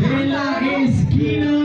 de la esquina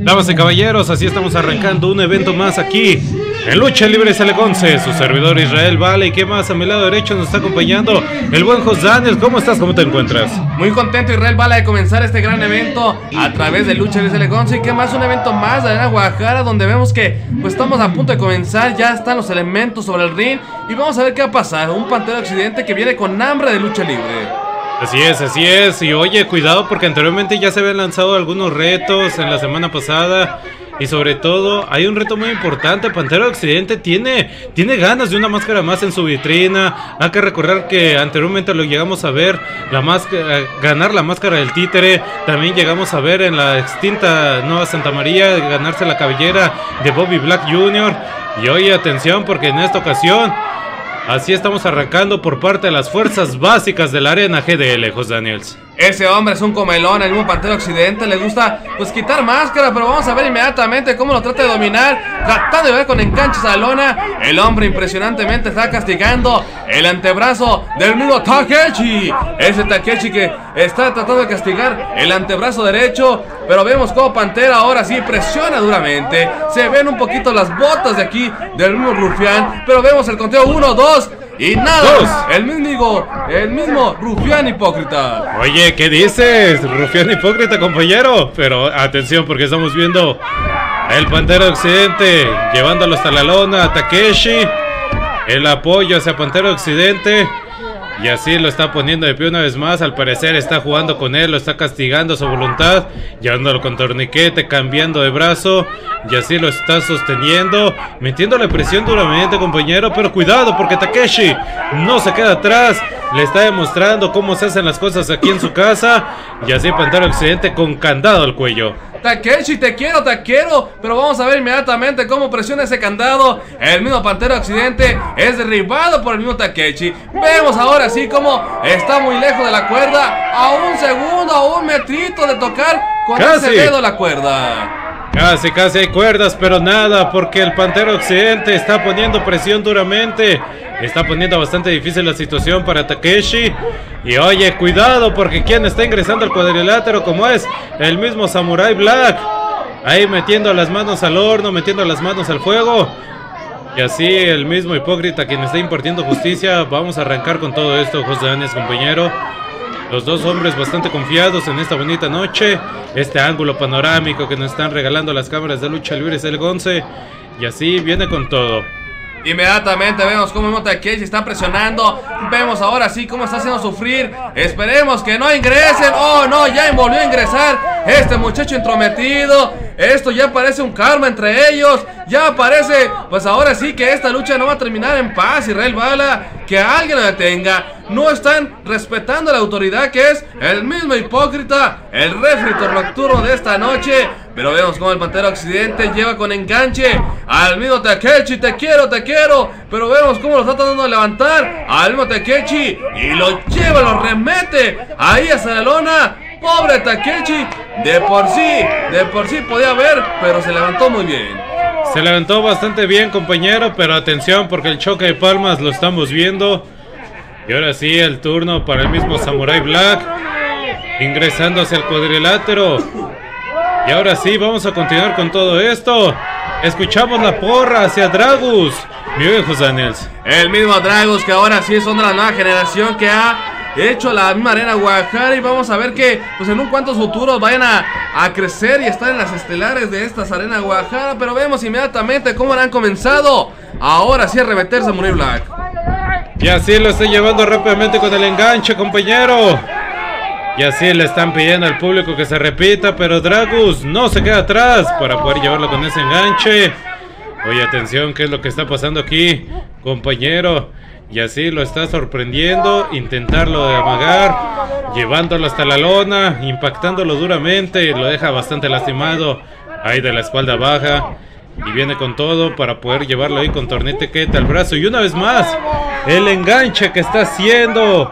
Damas y caballeros, así estamos arrancando un evento más aquí en Lucha Libre Sale su servidor Israel Vale y qué más a mi lado derecho nos está acompañando el buen Jos Daniel. ¿Cómo estás? ¿Cómo te encuentras? Muy contento Israel Bala de comenzar este gran evento a través de Lucha Libre Sale y que más un evento más de Arena Guadalajara donde vemos que pues estamos a punto de comenzar, ya están los elementos sobre el ring y vamos a ver qué va a pasar. Un Pantera Occidente que viene con hambre de lucha libre. Así es, así es. Y oye, cuidado porque anteriormente ya se habían lanzado algunos retos en la semana pasada. Y sobre todo, hay un reto muy importante. Pantera Occidente tiene, tiene ganas de una máscara más en su vitrina. Hay que recordar que anteriormente lo llegamos a ver, la máscara, ganar la máscara del títere. También llegamos a ver en la extinta Nueva Santa María ganarse la cabellera de Bobby Black Jr. Y oye, atención porque en esta ocasión Así estamos arrancando por parte de las fuerzas básicas de la arena GDL, José Daniels. Ese hombre es un comelón, el mismo Pantera Occidente, le gusta pues quitar máscara, pero vamos a ver inmediatamente cómo lo trata de dominar, tratando de ver con enganches a lona. El hombre impresionantemente está castigando el antebrazo del mismo Takechi. Ese Takechi que está tratando de castigar el antebrazo derecho, pero vemos cómo Pantera ahora sí presiona duramente. Se ven un poquito las botas de aquí del mismo Rufián, pero vemos el conteo 1, 2. Y nada, el mismo, el mismo rufián hipócrita. Oye, ¿qué dices? Rufián hipócrita, compañero. Pero atención, porque estamos viendo el Pantera Occidente llevándolo hasta la lona Takeshi. El apoyo hacia Pantera Occidente. Y así lo está poniendo de pie una vez más. Al parecer está jugando con él, lo está castigando su voluntad. Llevándolo con torniquete, cambiando de brazo. Y así lo está sosteniendo. Metiéndole presión duramente, compañero. Pero cuidado, porque Takeshi no se queda atrás. Le está demostrando cómo se hacen las cosas aquí en su casa. Y así Pantera Occidente con candado al cuello. Takeshi, te quiero, te quiero. Pero vamos a ver inmediatamente cómo presiona ese candado. El mismo Pantera Occidente es derribado por el mismo Takechi. Vemos ahora sí cómo está muy lejos de la cuerda. A un segundo, a un metrito de tocar con ese dedo la cuerda. Casi, casi hay cuerdas, pero nada, porque el Pantera Occidente está poniendo presión duramente. Está poniendo bastante difícil la situación para Takeshi. Y oye, cuidado, porque quien está ingresando al cuadrilátero como es el mismo Samurai Black. Ahí metiendo las manos al horno, metiendo las manos al fuego. Y así el mismo hipócrita quien está impartiendo justicia. Vamos a arrancar con todo esto, José Daniels, compañero. Los dos hombres bastante confiados en esta bonita noche. Este ángulo panorámico que nos están regalando las cámaras de lucha libre el Gonce. Y así viene con todo. Inmediatamente vemos cómo Mota Cage está presionando. Vemos ahora sí cómo está haciendo sufrir. Esperemos que no ingresen. Oh, no, ya volvió a ingresar este muchacho intrometido. Esto ya parece un karma entre ellos. Ya parece, pues ahora sí que esta lucha no va a terminar en paz. Israel Bala, que alguien lo detenga. No están respetando la autoridad que es el mismo hipócrita, el refritor nocturno de esta noche. Pero vemos como el Pantera Occidente lleva con enganche al mismo Takechi. Te quiero, te quiero. Pero vemos cómo lo está tratando de levantar al mismo Takechi. Y lo lleva, lo remete ahí hacia la lona. Pobre Takechi. De por sí, de por sí podía ver, pero se levantó muy bien. Se levantó bastante bien, compañero. Pero atención, porque el choque de palmas lo estamos viendo. Y ahora sí, el turno para el mismo Samurai Black. Ingresando hacia el cuadrilátero. Y ahora sí, vamos a continuar con todo esto. Escuchamos la porra hacia Dragus. Mi viejo Daniels. El mismo Dragus que ahora sí son de la nueva generación que ha hecho la misma arena Guadalajara. Y vamos a ver que pues en un cuantos futuros vayan a, crecer y estar en las estelares de estas arenas Guadalajara. Pero vemos inmediatamente cómo han comenzado. Ahora sí a remeterse a Black. Y así lo estoy llevando rápidamente con el enganche, compañero. Y así le están pidiendo al público que se repita, pero Dragus no se queda atrás para poder llevarlo con ese enganche. Oye, atención, ¿qué es lo que está pasando aquí, compañero? Y así lo está sorprendiendo, intentarlo de amagar, llevándolo hasta la lona, impactándolo duramente, lo deja bastante lastimado, ahí de la espalda baja. Y viene con todo para poder llevarlo ahí con tornete queta al brazo. Y una vez más, el enganche que está haciendo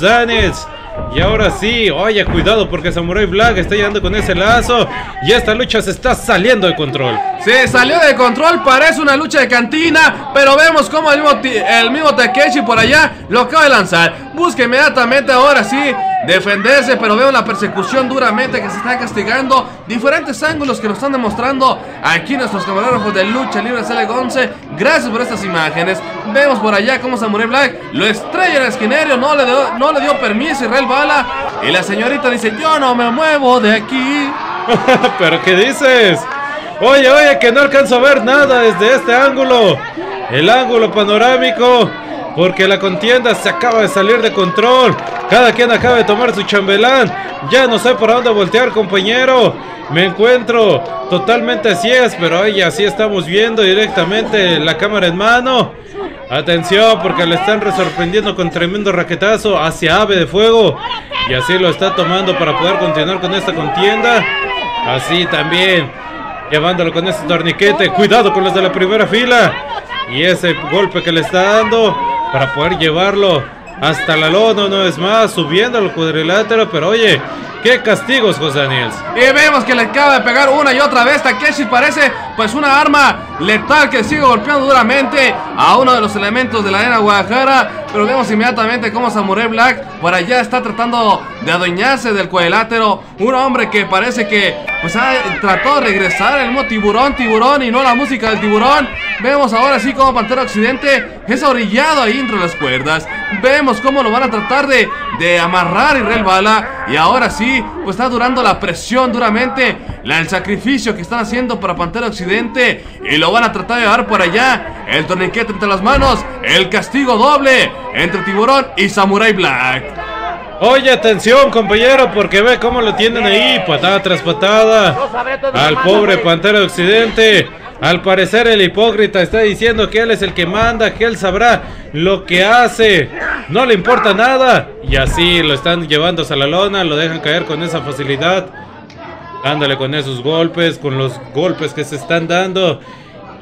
Danes Y ahora sí, oye, cuidado porque Samurai Black está llegando con ese lazo. Y esta lucha se está saliendo de control. Se salió de control, parece una lucha de cantina, pero vemos como el mismo, el mismo Takeshi por allá lo acaba de lanzar. Busca inmediatamente ahora sí defenderse, pero veo la persecución duramente que se está castigando. Diferentes ángulos que nos están demostrando aquí nuestros camarógrafos de lucha libre Sale 11. Gracias por estas imágenes. Vemos por allá como Samurai Black lo estrella en el esquinero, no le dio, no le dio permiso Israel Bala. Y la señorita dice, yo no me muevo de aquí. ¿Pero qué dices? Oye, oye, que no alcanzo a ver nada desde este ángulo. El ángulo panorámico. Porque la contienda se acaba de salir de control. Cada quien acaba de tomar su chambelán. Ya no sé por dónde voltear, compañero. Me encuentro totalmente a ciegas, pero oye, así estamos viendo directamente la cámara en mano. Atención, porque le están resorprendiendo con tremendo raquetazo hacia Ave de Fuego. Y así lo está tomando para poder continuar con esta contienda. Así también, llevándolo con este torniquete. Cuidado con los de la primera fila. Y ese golpe que le está dando para poder llevarlo hasta la lona una vez más, subiendo al cuadrilátero. Pero oye, qué castigos, José Daniels. Y vemos que le acaba de pegar una y otra vez. Takeshi parece pues una arma letal que sigue golpeando duramente a uno de los elementos de la arena Guadalajara. Pero vemos inmediatamente cómo Samurai Black por allá está tratando de adueñarse del cuadrilátero. Un hombre que parece que pues ha tratado de regresar el mismo tiburón, tiburón y no la música del tiburón. Vemos ahora sí como Pantera Occidente es orillado ahí entre las cuerdas. Vemos cómo lo van a tratar de, de amarrar Israel Bala. Y ahora sí, pues está durando la presión duramente. El sacrificio que están haciendo para Pantera Occidente. Y lo van a tratar de llevar por allá. El torniquete entre las manos. El castigo doble entre Tiburón y Samurai Black. Oye, atención, compañero, porque ve cómo lo tienen ahí, patada tras patada. Al pobre Pantera de Occidente. Al parecer el hipócrita está diciendo que él es el que manda, que él sabrá lo que hace. No le importa nada. Y así lo están llevando a la lona, lo dejan caer con esa facilidad. Ándale con esos golpes, con los golpes que se están dando.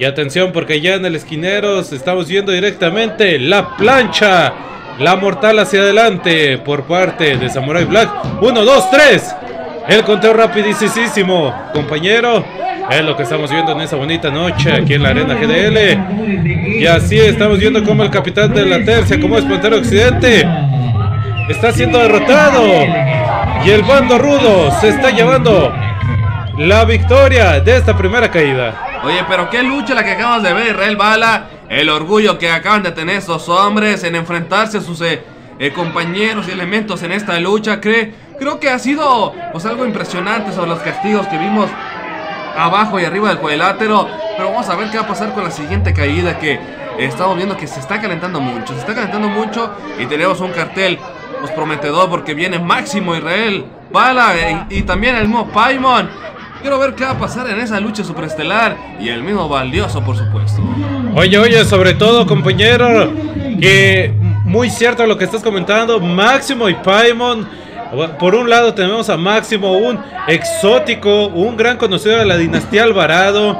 Y atención porque ya en el esquinero estamos viendo directamente la plancha. La mortal hacia adelante por parte de Samurai Black. 1, 2, 3. El conteo rapidísimo, compañero. Es lo que estamos viendo en esa bonita noche aquí en la Arena GDL. Y así estamos viendo como el capitán de la tercia, como es Pantera Occidente, está siendo derrotado. Y el bando rudo se está llevando la victoria de esta primera caída. Oye, pero qué lucha la que acabas de ver, Israel Bala. El orgullo que acaban de tener estos hombres en enfrentarse a sus eh, eh, compañeros y elementos en esta lucha. Cre- creo que ha sido pues algo impresionante sobre los castigos que vimos abajo y arriba del cuadrilátero. Pero vamos a ver qué va a pasar con la siguiente caída que estamos viendo que se está calentando mucho. Se está calentando mucho y tenemos un cartel pues, prometedor porque viene Máximo Israel Bala eh, y, también el mismo Paimon. Quiero ver qué va a pasar en esa lucha superestelar y el mismo valioso, por supuesto. Oye, oye, sobre todo, compañero, que muy cierto lo que estás comentando, Máximo y Paimon. Por un lado tenemos a Máximo, un exótico, un gran conocido de la dinastía Alvarado.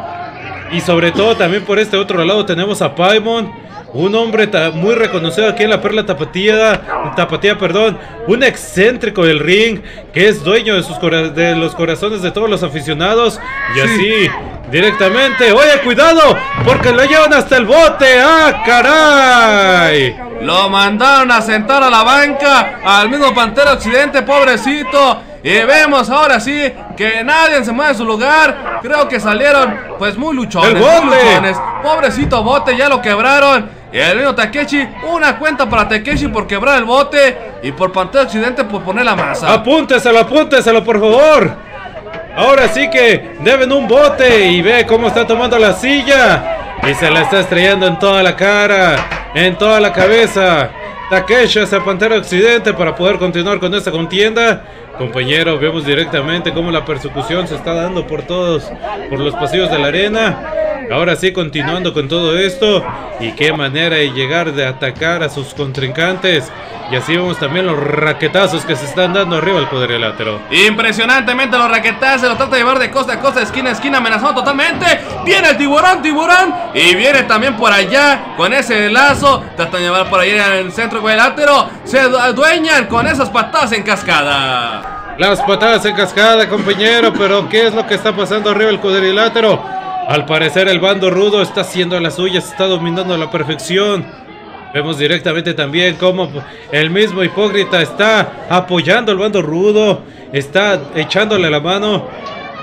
Y sobre todo también por este otro lado tenemos a Paimon, un hombre muy reconocido aquí en la Perla Tapatía, Tapatía, perdón, un excéntrico del ring que es dueño de, sus cora- de los corazones de todos los aficionados. Y así, directamente, oye, cuidado, porque lo llevan hasta el bote. ¡Ah, caray! Lo mandaron a sentar a la banca al mismo Pantera Occidente, pobrecito. Y vemos ahora sí que nadie se mueve de su lugar. Creo que salieron pues muy luchones. ¡El muy bote! luchones. Pobrecito bote, ya lo quebraron. Y el mismo Takeshi, una cuenta para Takeshi por quebrar el bote y por Pantera Occidente por poner la masa. Apúnteselo, apúnteselo, por favor. Ahora sí que deben un bote y ve cómo está tomando la silla. Y se la está estrellando en toda la cara, en toda la cabeza. Takeshi hacia Pantera Occidente para poder continuar con esta contienda. Compañero, vemos directamente cómo la persecución se está dando por todos, por los pasillos de la arena. Ahora sí, continuando con todo esto. Y qué manera de llegar de atacar a sus contrincantes. Y así vemos también los raquetazos que se están dando arriba al cuadrilátero. Impresionantemente los raquetazos, lo trata de llevar de costa a costa, esquina a esquina, amenazando totalmente. Viene el tiburón, tiburón. Y viene también por allá con ese lazo. Tratan de llevar por allá en el centro cuadrilátero. Se adueñan con esas patadas en cascada. Las patadas en cascada, compañero. Pero ¿qué es lo que está pasando arriba del cuadrilátero? Al parecer el bando rudo está haciendo las suyas, está dominando a la perfección. Vemos directamente también cómo el mismo hipócrita está apoyando al bando rudo, está echándole la mano.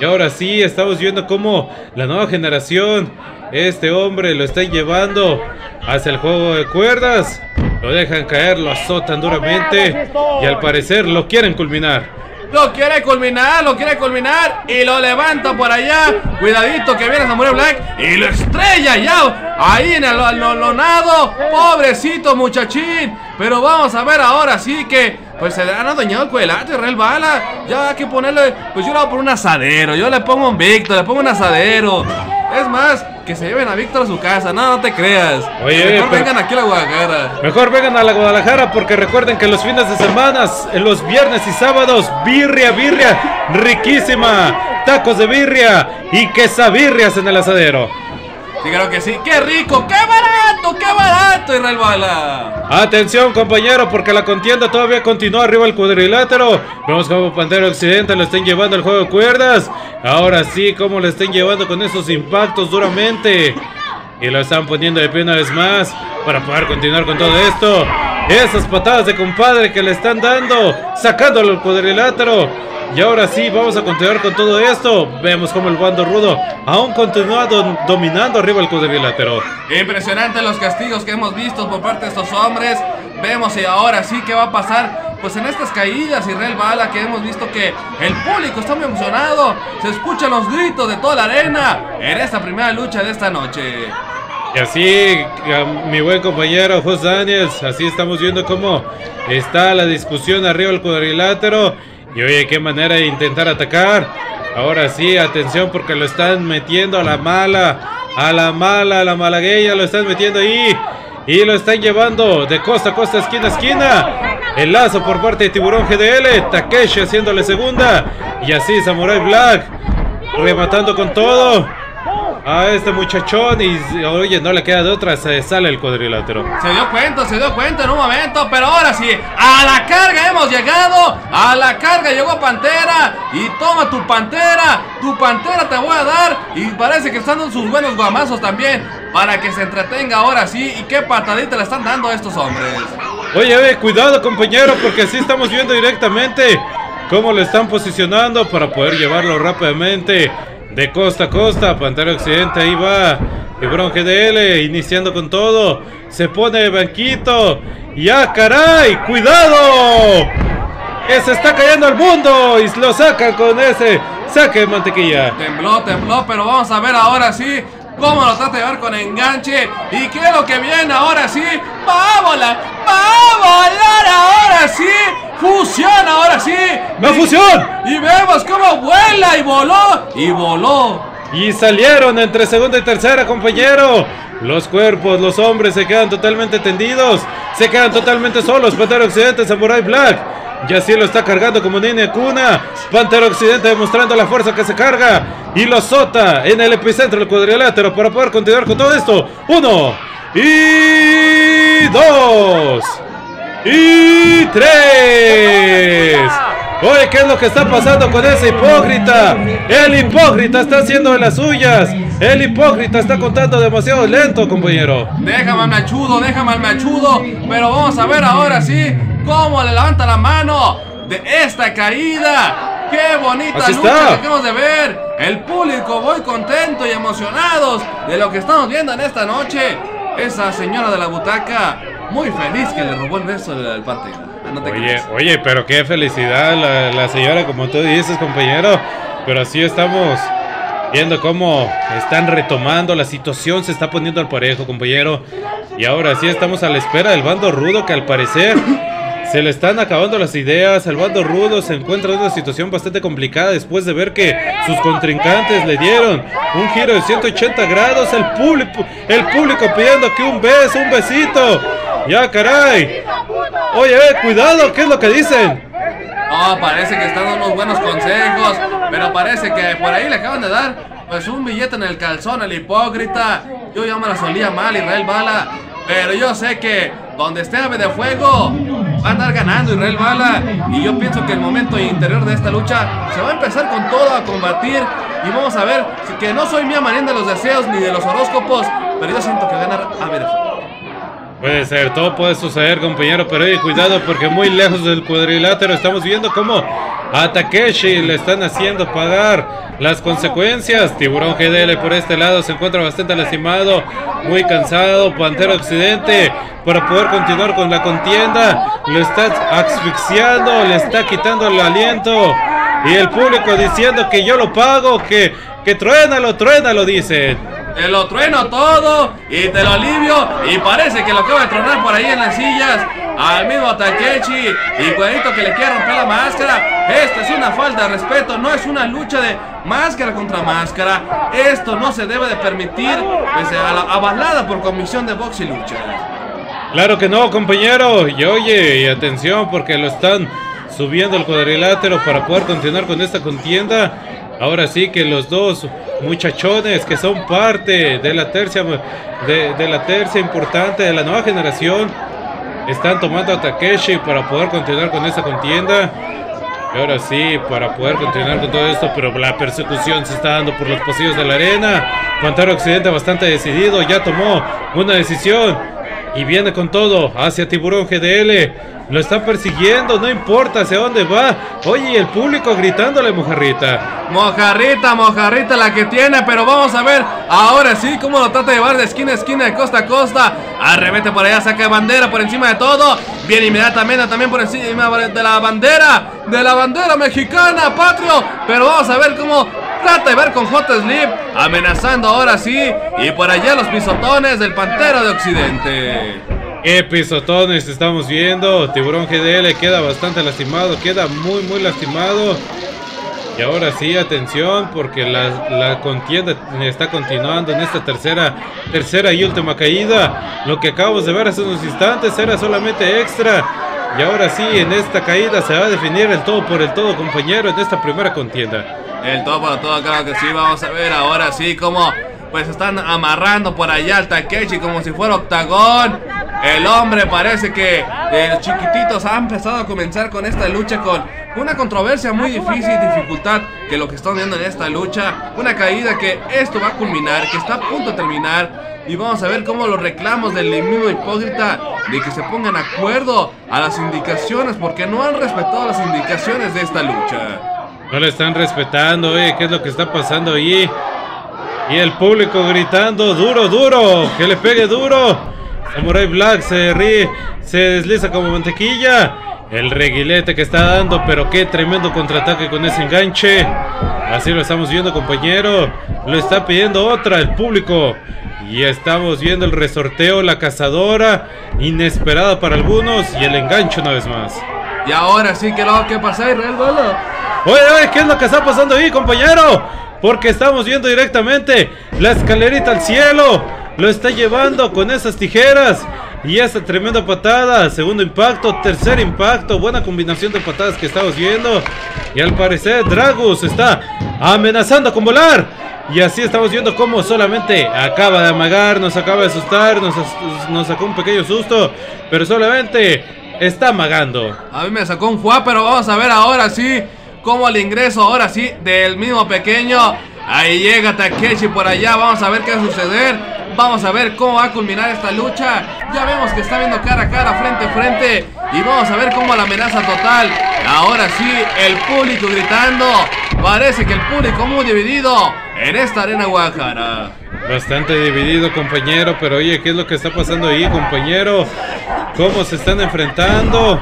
Y ahora sí, estamos viendo cómo la nueva generación, este hombre lo está llevando hacia el juego de cuerdas. Lo dejan caer, lo azotan duramente y al parecer lo quieren culminar. Lo quiere culminar, lo quiere culminar y lo levanta por allá. Cuidadito que viene Samurai Black y lo estrella ya ahí en el lonado. Pobrecito muchachín. Pero vamos a ver ahora sí que pues se le han adueñado el cuadrilátero Real Bala. Ya hay que ponerle, pues yo le voy a poner un asadero. Yo le pongo un Víctor, le pongo un asadero. Es más, que se lleven a Víctor a su casa. No, no te creas. Oye, Mejor pero- vengan aquí a la Guadalajara. Mejor vengan a la Guadalajara porque recuerden que los fines de semana, los viernes y sábados, birria, birria, riquísima, tacos de birria y quesabirrias en el asadero. Creo que sí. ¡Qué rico! ¡Qué barato! ¡Qué barato, Israel Bala! Atención compañero porque la contienda todavía continúa arriba el cuadrilátero. Vemos como Pantera Occidente lo están llevando al juego de cuerdas. Ahora sí, como lo están llevando con esos impactos duramente. Y lo están poniendo de pie una vez más para poder continuar con todo esto. Esas patadas de compadre que le están dando, sacándolo al cuadrilátero. Y ahora sí, vamos a continuar con todo esto. Vemos como el bando rudo aún continúa do- dominando arriba el cuadrilátero. Impresionante los castigos que hemos visto por parte de estos hombres. Vemos y ahora sí que va a pasar. Pues en estas caídas, Israel Bala, que hemos visto que el público está muy emocionado. Se escuchan los gritos de toda la arena en esta primera lucha de esta noche. Y así, a mi buen compañero Jos Daniels, así estamos viendo cómo está la discusión arriba del cuadrilátero. Y oye, qué manera de intentar atacar. Ahora sí, atención porque lo están metiendo a la mala, a la mala, a la malagueña, lo están metiendo ahí. Y lo están llevando de costa a costa, esquina a esquina. El lazo por parte de Tiburón GDL. Takeshi haciéndole segunda. Y así Samurai Black rematando con todo a este muchachón. Y oye, no le queda de otra, se sale el cuadrilátero. Se dio cuenta, se dio cuenta en un momento, pero ahora sí, a la carga hemos llegado, a la carga llegó Pantera y toma tu Pantera, tu Pantera te voy a dar y parece que están dando sus buenos guamazos también para que se entretenga ahora sí y qué patadita le están dando a estos hombres. Oye, ve, cuidado compañero, porque así estamos viendo directamente cómo lo están posicionando para poder llevarlo rápidamente de costa a costa. Pantera Occidente, ahí va. Tiburón GDL, iniciando con todo. Se pone de banquito. ¡Ya, caray! ¡Cuidado! Que se está cayendo el mundo y lo sacan con ese saque de mantequilla. Tembló, tembló, pero vamos a ver ahora sí cómo lo trata de llevar con enganche y qué es lo que viene ahora sí. ¡Va a volar! ¡Va a volar ahora sí! ¡Fusión ahora sí! ¡La fusión! Y vemos cómo vuela y voló y voló. Y salieron entre segunda y tercera, compañero. Los cuerpos, los hombres se quedan totalmente tendidos. Se quedan totalmente solos. Pantera Occidente, Samurai Black. Y así lo está cargando como niña cuna. Pantera Occidente demostrando la fuerza que se carga. Y lo azota en el epicentro del cuadrilátero para poder continuar con todo esto. Uno. Y dos. Y tres. Oye, ¿qué es lo que está pasando con ese hipócrita? El hipócrita está haciendo de las suyas. El hipócrita está contando demasiado lento, compañero. Déjame al machudo, déjame al machudo. Pero vamos a ver ahora sí cómo le levanta la mano de esta caída. ¡Qué bonita Así lucha está. que acabamos de ver! El público muy contento y emocionados de lo que estamos viendo en esta noche. Esa señora de la butaca muy feliz que le robó el beso al Pantera. Ah, No Oye, oye, pero qué felicidad la, la señora, como tú dices, compañero. Pero así estamos viendo cómo están retomando la situación, se está poniendo al parejo, compañero. Y ahora sí estamos a la espera del bando rudo que al parecer Se le están acabando las ideas. El bando rudo se encuentra en una situación bastante complicada después de ver que sus contrincantes le dieron un giro de 180 grados. El público, el público pidiendo que un beso, un besito. Ya, caray. Oye, eh, cuidado, ¿qué es lo que dicen? Oh, parece que están dando unos buenos consejos, pero parece que por ahí le acaban de dar pues un billete en el calzón al hipócrita. Yo ya me la solía mal, Israel Bala, pero yo sé que donde esté Ave de Fuego va a andar ganando Israel Bala y yo pienso que el momento interior de esta lucha se va a empezar con todo a combatir y vamos a ver que no soy mía marín de los deseos ni de los horóscopos, pero yo siento que ganar de Fuego. Puede ser, todo puede suceder, compañero, pero oye, cuidado porque muy lejos del cuadrilátero estamos viendo cómo a Takeshi le están haciendo pagar las consecuencias. Tiburón GDL por este lado se encuentra bastante lastimado, muy cansado. Pantera Occidente para poder continuar con la contienda lo está asfixiando, le está quitando el aliento. Y el público diciendo que yo lo pago, que, que truénalo, truénalo, dicen. Te lo trueno todo y te lo alivio. Y parece que lo acaba de tronar por ahí en las sillas. Al mismo Takechi. Y cuidadito que le quiere romper la máscara. Esta es una falta de respeto. No es una lucha de máscara contra máscara. Esto no se debe de permitir. Pese a la avalada por comisión de box y lucha. Claro que no, compañero. Y oye, y atención porque lo están subiendo el cuadrilátero para poder continuar con esta contienda. Ahora sí que los dos muchachones que son parte de la tercia de, la tercia importante de la nueva generación están tomando a Takeshi para poder continuar con esta contienda. Y ahora sí, para poder continuar con todo esto, pero la persecución se está dando por los pasillos de la arena. Pantaro Occidente bastante decidido, ya tomó una decisión y viene con todo hacia Tiburón GDL. Lo están persiguiendo, no importa hacia dónde va. Oye, el público gritándole, mojarrita. Mojarrita, mojarrita la que tiene, pero vamos a ver ahora sí cómo lo trata de llevar de esquina a esquina, de costa a costa. Arremete por allá, saca de bandera por encima de todo. Viene inmediatamente también por encima de la bandera, de la bandera mexicana, patrio. Pero vamos a ver cómo trata de ver con J. Slip, amenazando ahora sí. Y por allá los pisotones del Pantero de Occidente. Qué pisotones estamos viendo. Tiburón GDL queda bastante lastimado. Queda muy, muy lastimado. Y ahora sí, atención, porque la, la, contienda está continuando en esta tercera, tercera y última caída. Lo que acabamos de ver hace unos instantes era solamente extra. Y ahora sí, en esta caída se va a definir el todo por el todo, compañero, en esta primera contienda. El todo por el todo, claro que sí. Vamos a ver ahora sí cómo pues están amarrando por allá al Takeshi como si fuera octagón. El hombre parece que los chiquititos ha empezado a comenzar con esta lucha con una controversia muy difícil y dificultad que lo que están viendo en esta lucha. Una caída que esto va a culminar, que está a punto de terminar. Y vamos a ver cómo los reclamos del mismo hipócrita de que se pongan de acuerdo a las indicaciones porque no han respetado las indicaciones de esta lucha. No le están respetando, eh, ¿qué es lo que está pasando ahí? Y el público gritando, duro, duro, que le pegue duro. Samurai Black se ríe, se desliza como mantequilla. El reguilete que está dando, pero qué tremendo contraataque con ese enganche. Así lo estamos viendo, compañero. Lo está pidiendo otra, el público. Y estamos viendo el resorteo, la cazadora, inesperada para algunos, y el enganche una vez más. Y ahora sí que lo que pasa, Israel Bolo. Oye, oye, ¿qué es lo que está pasando ahí, compañero? Porque estamos viendo directamente la escalerita al cielo. Lo está llevando con esas tijeras. Y esa tremenda patada. Segundo impacto, tercer impacto. Buena combinación de patadas que estamos viendo. Y al parecer Dragus está amenazando con volar. Y así estamos viendo cómo solamente acaba de amagar, nos acaba de asustar, nos, nos sacó un pequeño susto. Pero solamente está amagando. A mí me sacó un juá, pero vamos a ver ahora sí cómo el ingreso ahora sí del mismo pequeño. Ahí llega Takeshi por allá, vamos a ver qué va a suceder. Vamos a ver cómo va a culminar esta lucha. Ya vemos que está viendo cara a cara, frente a frente. Y vamos a ver cómo la amenaza total. Ahora sí, el público gritando. Parece que el público muy dividido en esta arena Guadalajara. Bastante dividido, compañero. Pero oye, ¿qué es lo que está pasando ahí, compañero? ¿Cómo se están enfrentando?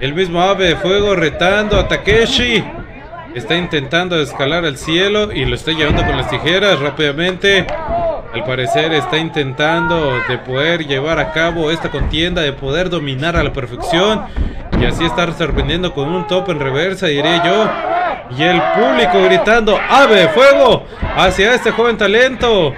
El mismo ave de fuego retando a Takeshi. Está intentando escalar al cielo y lo está llevando con las tijeras rápidamente. Al parecer está intentando de poder llevar a cabo esta contienda, de poder dominar a la perfección. Y así estar sorprendiendo con un top en reversa, diría yo. Y el público gritando, ave fuego, hacia este joven talento.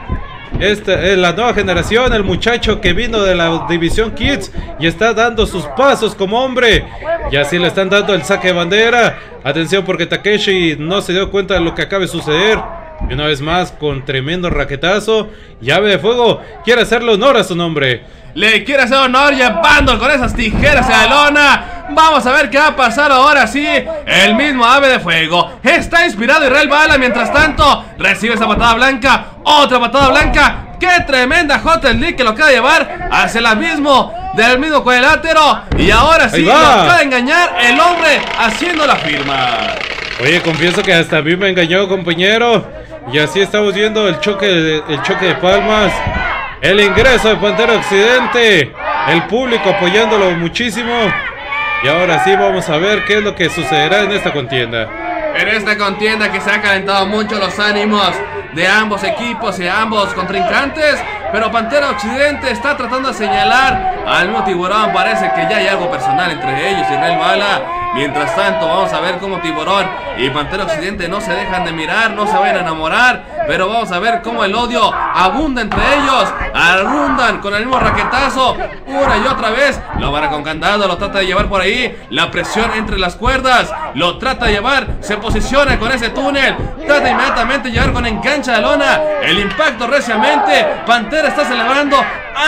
Este, es la nueva generación, el muchacho que vino de la división Kids y está dando sus pasos como hombre. Y así le están dando el saque de bandera. Atención porque Takeshi no se dio cuenta de lo que acaba de suceder. Y una vez más, con tremendo raquetazo, llave de fuego, quiere hacerle honor a su nombre. Le quiere hacer honor llevando con esas tijeras a la lona. Vamos a ver qué va a pasar ahora sí. El mismo ave de fuego. Está inspirado Israel Bala. Mientras tanto, recibe esa patada blanca. Otra patada blanca. ¡Qué tremenda Hotel League que lo acaba de llevar hacia el abismo del mismo cuadrilátero! Y ahora sí, lo acaba de engañar el hombre haciendo la firma. Oye, confieso que hasta a mí me engañó, compañero. Y así estamos viendo el choque de, el choque de palmas. El ingreso de Pantera Occidente. El público apoyándolo muchísimo. Y ahora sí vamos a ver qué es lo que sucederá en esta contienda. En esta contienda que se ha calentado mucho los ánimos de ambos equipos y ambos contrincantes, pero Pantera Occidente está tratando de señalar al mismo tiburón. Parece que ya hay algo personal entre ellos y Real Bala. Mientras tanto, vamos a ver cómo Tiburón y Pantera Occidente no se dejan de mirar, no se van a enamorar. Pero vamos a ver cómo el odio abunda entre ellos. Abundan con el mismo raquetazo una y otra vez. Lo van con candado, lo trata de llevar por ahí. La presión entre las cuerdas. Lo trata de llevar, se posiciona con ese túnel. Trata inmediatamente de llevar con engancha de lona. El impacto reciamente. Pantera está celebrando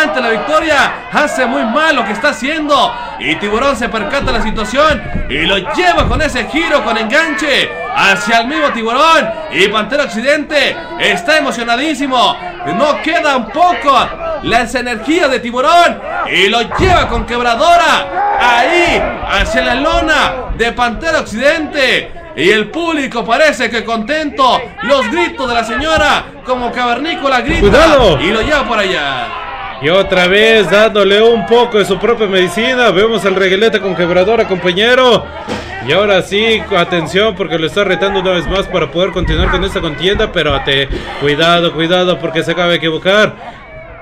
ante la victoria. Hace muy mal lo que está haciendo. Y Tiburón se percata de la situación y lo lleva con ese giro, con enganche, hacia el mismo Tiburón. Y Pantera Occidente está emocionadísimo. No queda un poco las energías de Tiburón y lo lleva con quebradora. Ahí, hacia la lona de Pantera Occidente. Y el público parece que contento. Los gritos de la señora, como cavernícola grita. ¡Cuidado! Y lo lleva por allá. Y otra vez dándole un poco de su propia medicina. Vemos al reguilete con quebradora, compañero. Y ahora sí, atención porque lo está retando una vez más para poder continuar con esta contienda. Pero cuidado, cuidado porque se acaba de equivocar.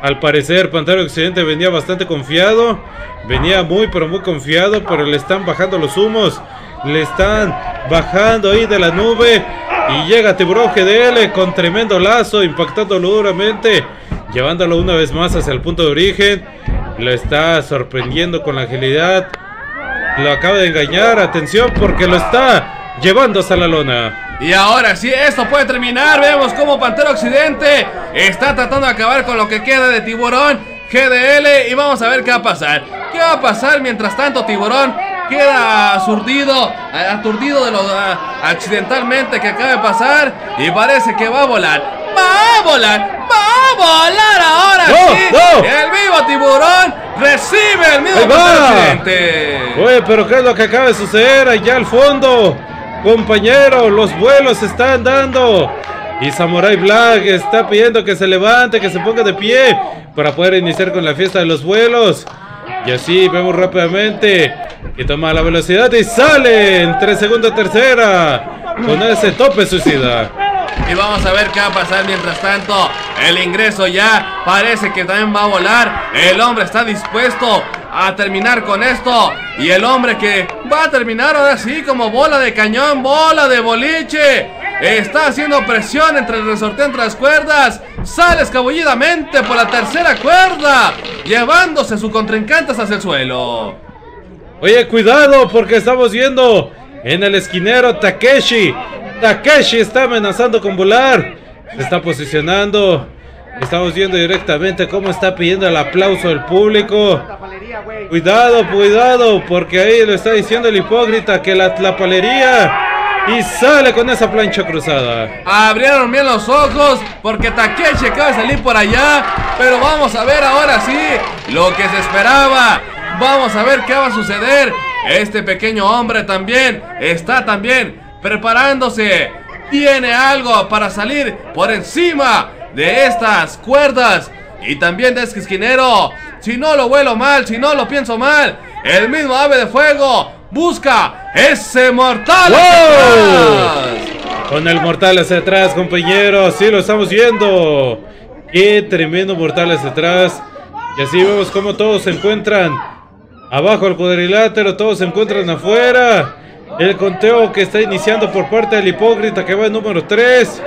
Al parecer, Pantera Occidente venía bastante confiado. Venía muy, pero muy confiado. Pero le están bajando los humos. Le están bajando ahí de la nube. Y llega Tiburón GDL con tremendo lazo, impactándolo duramente. Llevándolo una vez más hacia el punto de origen. Lo está sorprendiendo con la agilidad. Lo acaba de engañar. Atención porque lo está llevando hasta la lona. Y ahora sí, esto puede terminar. Vemos cómo Pantera Occidente está tratando de acabar con lo que queda de Tiburón GDL. Y vamos a ver qué va a pasar. ¿Qué va a pasar mientras tanto Tiburón queda aturdido, aturdido de lo ah, accidentalmente que acaba de pasar? Y parece que va a volar. ¡Va a volar! ¡Va a volar ahora ¡No, sí! no! El vivo Tiburón recibe el mismo Occidente. Oye, pero ¿qué es lo que acaba de suceder allá al fondo? Compañero, los vuelos se están dando. Y Samurai Black está pidiendo que se levante, que se ponga de pie para poder iniciar con la fiesta de los vuelos. Y así vemos rápidamente que toma la velocidad y sale en 3 segundos tercera con ese tope suicida. Y vamos a ver qué va a pasar mientras tanto. El ingreso ya parece que también va a volar. El hombre está dispuesto a terminar con esto. Y el hombre que va a terminar ahora sí como bola de cañón, bola de boliche. Está haciendo presión entre el resorte entre las cuerdas. Sale escabullidamente por la tercera cuerda. Llevándose su contrincante hacia el suelo. Oye, cuidado porque estamos viendo en el esquinero Takeshi. Takeshi está amenazando con volar. Se está posicionando. Estamos viendo directamente cómo está pidiendo el aplauso del público. Cuidado, cuidado, porque ahí lo está diciendo el hipócrita que la tlapalería. Y sale con esa plancha cruzada. Abrieron bien los ojos porque Takeshi acaba de salir por allá. Pero vamos a ver ahora sí lo que se esperaba. Vamos a ver qué va a suceder. Este pequeño hombre también está también preparándose. Tiene algo para salir por encima de estas cuerdas. Y también de este esquinero. Si no lo vuelo mal, si no lo pienso mal. El mismo ave de fuego busca ese mortal. Con el mortal hacia atrás, compañeros. Sí, lo estamos viendo. Qué tremendo mortal hacia atrás. Y así vemos cómo todos se encuentran Abajo el cuadrilátero, todos se encuentran afuera. El conteo que está iniciando por parte del hipócrita que va en número 3.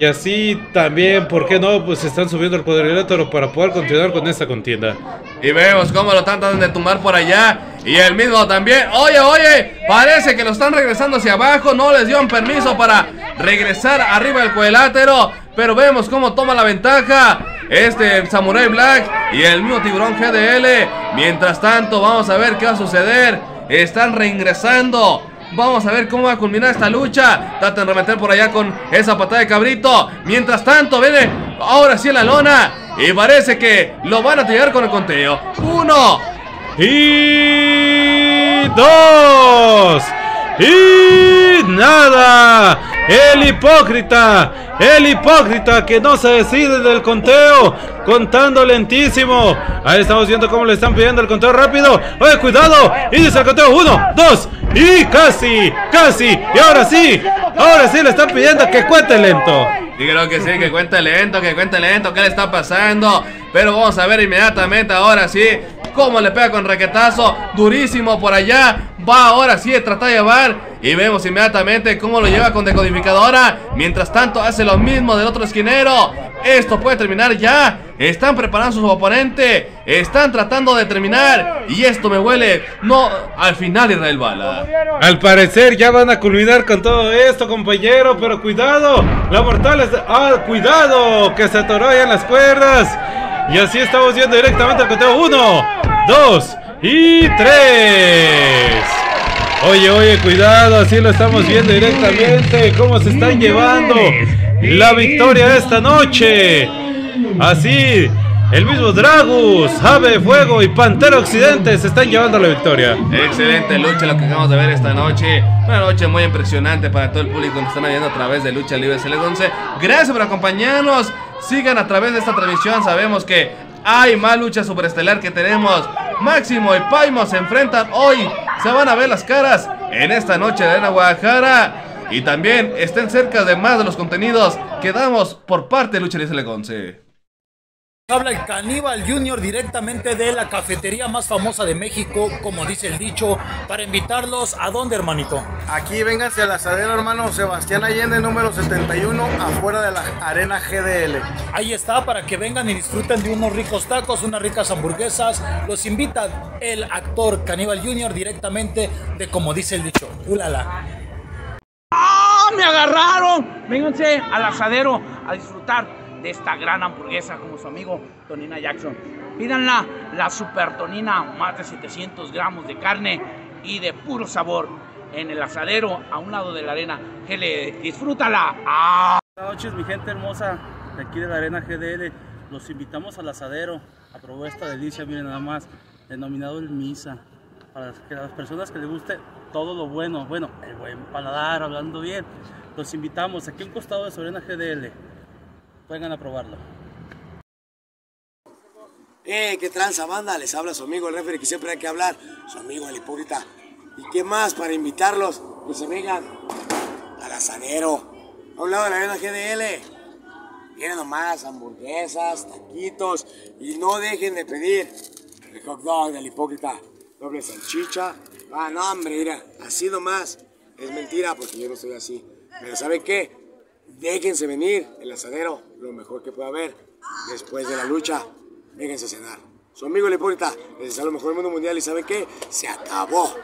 Y así también, ¿por qué no? Pues están subiendo el cuadrilátero para poder continuar con esta contienda. Y vemos cómo lo tratan de tumbar por allá. Y el mismo también. Oye, oye, parece que lo están regresando hacia abajo. No les dieron permiso para regresar arriba del cuadrilátero. Pero vemos cómo toma la ventaja este Samurai Black y el mismo tiburón GDL. Mientras tanto, vamos a ver qué va a suceder. Están reingresando. Vamos a ver cómo va a culminar esta lucha. Tratan de remeter por allá con esa patada de cabrito. Mientras tanto, viene ahora sí en la lona. Y parece que lo van a tirar con el conteo. Uno. Y dos. Y nada. El hipócrita. El hipócrita que no se decide del conteo. Contando lentísimo. Ahí estamos viendo cómo le están pidiendo el conteo rápido. Oye, cuidado. Y dice el conteo. Uno, dos. Y casi, casi. Y ahora sí. Ahora sí le están pidiendo que cuente lento. Dígalo que sí, que cuente lento, que cuente lento. ¿Qué le está pasando? Pero vamos a ver inmediatamente ahora sí. Cómo le pega con raquetazo. Durísimo por allá. Va ahora sí a tratar de llevar. Y vemos inmediatamente cómo lo lleva con decodificadora. Mientras tanto hace lo mismo del otro esquinero. Esto puede terminar ya. Están preparando a su oponente. Están tratando de terminar. Y esto me huele. No, al final Israel Bala. Al parecer ya van a culminar con todo esto, compañero. Pero cuidado. La mortal es. ¡Ah, cuidado! Que se atoró ya en las cuerdas. Y así estamos viendo directamente el conteo. Uno, dos y tres. Oye, oye, cuidado, así lo estamos viendo directamente, cómo se están llevando la victoria esta noche. Así, el mismo Dragus, Ave de Fuego y Pantera Occidente se están llevando la victoria. Excelente lucha lo que acabamos de ver esta noche. Una noche muy impresionante para todo el público que nos están viendo a través de Lucha Libre CL11. Gracias por acompañarnos. Sigan a través de esta transmisión. Sabemos que hay más lucha superestelar que tenemos. Máximo y Paimo se enfrentan hoy. Se van a ver las caras en esta noche de Arena Guadalajara. Y también estén cerca de más de los contenidos que damos por parte de Lucha Libre CL11. Habla el Caníbal Junior directamente de la cafetería más famosa de México, como dice el dicho, para invitarlos a dónde, hermanito. Aquí vénganse al asadero, hermano Sebastián Allende, número 71, afuera de la arena GDL. Ahí está, para que vengan y disfruten de unos ricos tacos, unas ricas hamburguesas. Los invita el actor Caníbal Junior directamente de como dice el dicho. ¡Ulala! ¡Ah! ¡Me agarraron! Vénganse al asadero a disfrutar de esta gran hamburguesa como su amigo Tonina Jackson. Pídanla, la super Tonina, más de 700 gramos de carne y de puro sabor en el asadero a un lado de la arena. GL, disfrútala. ¡Ah! Buenas noches, mi gente hermosa de aquí de la Arena GDL. Los invitamos al asadero a probar esta delicia, miren nada más, denominado el Misa. Para que las personas que les guste todo lo bueno, bueno, el buen paladar, hablando bien, los invitamos aquí a un costado de Sorena GDL. Vengan a probarlo. Eh, qué tranza banda, les habla su amigo el referee que siempre hay que hablar, su amigo el hipócrita. ¿Y qué más para invitarlos? Que se vengan al asadero, a un lado de la arena GDL. Vienen nomás hamburguesas, taquitos y no dejen de pedir el hot dog del hipócrita, doble salchicha. Ah, no, hombre, mira, así nomás. Es mentira porque yo no soy así. Pero ¿saben qué? Déjense venir el asadero, lo mejor que pueda haber después de la lucha. Vénganse a cenar. Su amigo el hipócrita les desea lo mejor del mundo mundial y ¿saben qué? Se acabó.